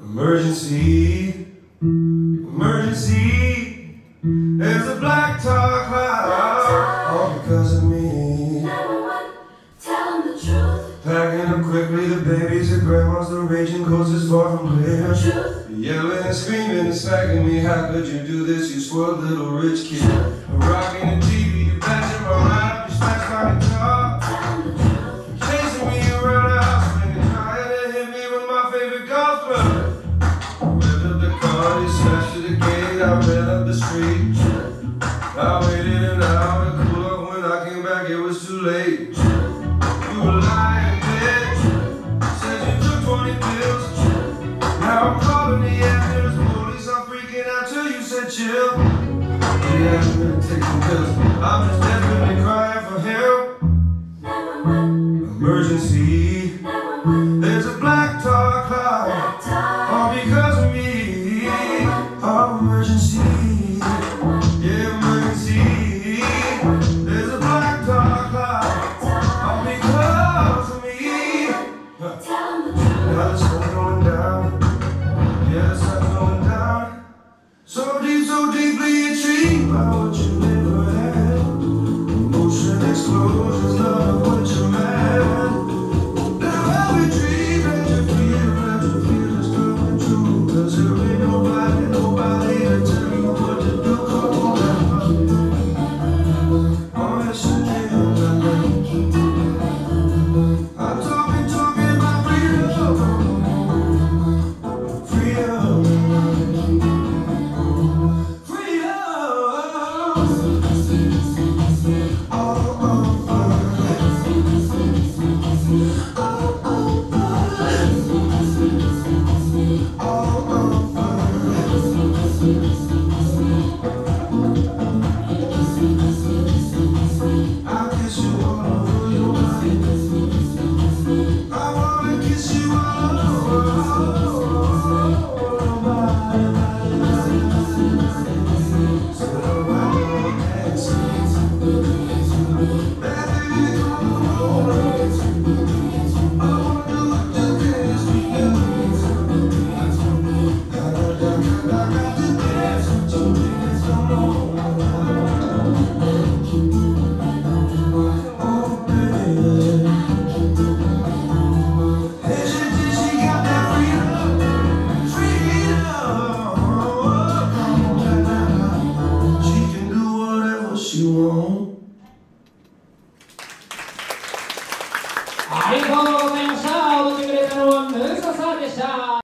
Emergency, emergency. There's a black tar cloud, all because of me. 911, tell the truth. Packing up quickly, the babies at grandma's, the raging coast is far from clear. Truth, Yelling and screaming and smacking me, how could you do this, you spoiled little rich kid? Rocking the TV, in and out and cool off when I came back, it was too late. You were lying, bitch. Said you took 20 pills. Now I'm calling the ambulance, police, I'm freaking out till you said chill. Yeah, I'm gonna take some pills. I'm just desperately crying for help. Never mind. so deeply intrigued I want you did. ありがとうございました踊ってくれたのはムーササーでした。